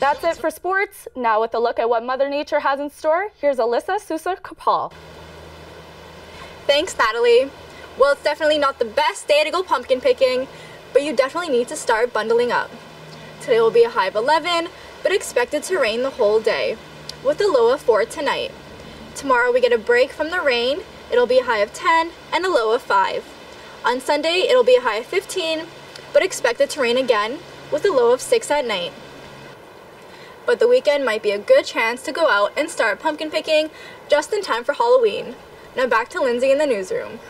That's it for sports. Now with a look at what Mother Nature has in store, here's Alyssa Sousa Kapal. Thanks, Natalie. Well, it's definitely not the best day to go pumpkin picking, but you definitely need to start bundling up. Today will be a high of 11, but expected to rain the whole day, with a low of 4 tonight. Tomorrow we get a break from the rain, it'll be a high of 10 and a low of 5. On Sunday, it'll be a high of 15, but expected to rain again, with a low of 6 at night. But the weekend might be a good chance to go out and start pumpkin picking just in time for Halloween. Now back to Lindsay in the newsroom.